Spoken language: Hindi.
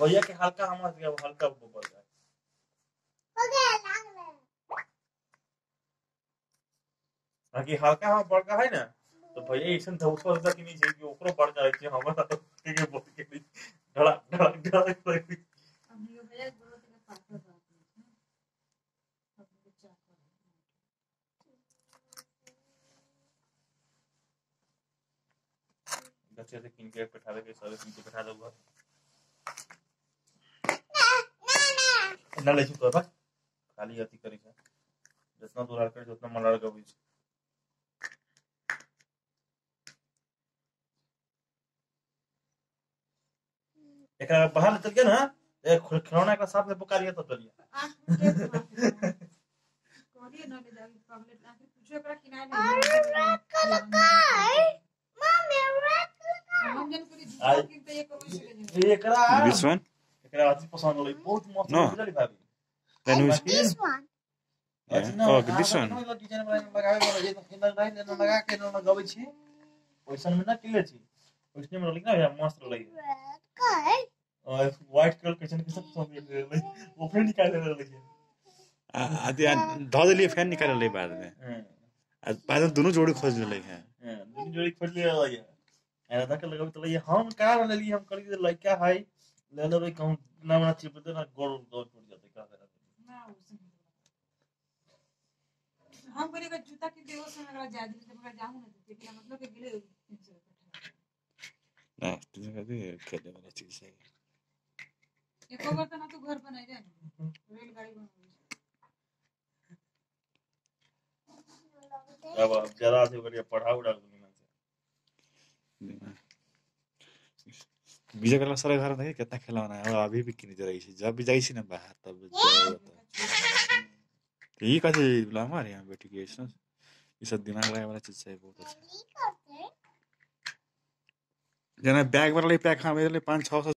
भैया के हल्का हमार के हल्का ऊपर जाए। बाकी हल्का हम बड़का है ना? तो भैया ऐसा धौसा होता कि नहीं चाहिए कि ओकरो बढ़ जाए कि हमारा तो के बोल के नहीं धड़क धड़क धड़क धड़क अभी भैया बोलो तो पापा बात है अब बच्चा कर बच्चे से किन के बैठा के सारे किन के बैठा दूँगा। ना ले तो बस खाली अति करी छै जितना दूर करे उतना मन लड़का बुझ एकरा बाहर निकल के ना एक खिलौना का साथ में पुकारिए तो चलिए। आँख के कोरिए ना ले जावी प्रॉब्लम आँख पूछो करा किनारे नहीं हम जन करी आई- दूसरा कि तो ये करो से ये एकरा This one? अति पसंद होई बहुत मस्त No. Then we, बाकी- yeah. Oh, this one. लगा ओइसन में ना किले छी ओइसने में लिखना है मस्त लगी और व्हाइट कलर कैसन कैसन है वो फिर निकाल ले लगी आदि धो दिलिए फ़ैन निकाल ले बाद में हाँ आ बाद में दोनों जोड़ी खोज ले हैं हाँ दूसरी जोड़ी खोज ले लगी ऐसा तक लगावे तो ये हम का ले ली हम कर के लड़का है कहूँ ना ना चिप दे ना गोल गोल टूट जाते का करा ना उससे हम बोले का जूता के देवो से अगर जा दी मगर जाऊँ ना तो क्या मतलब के गिले ना तुझे कहते खेलने वाला चीज़ है। एक बार तो ना तो घर बनाए जाए। रेलगाड़ी बना अब अब ज़्यादा से करिए पढ़ाऊ डाल दूँगी मैं। बीजा कला सारा घर नहीं कितना खिलौना है और अभी भी किनी रही है जब भी जाई छी ना बाहर तब होता है यही कहते बोला हमारे यहाँ बेटी की ऐसा ये सब दिमाग लगाने वाला चीज है बहुत अच्छा। जना बैग वाला पैक हाँ मेरे लिए पाँच छः सौ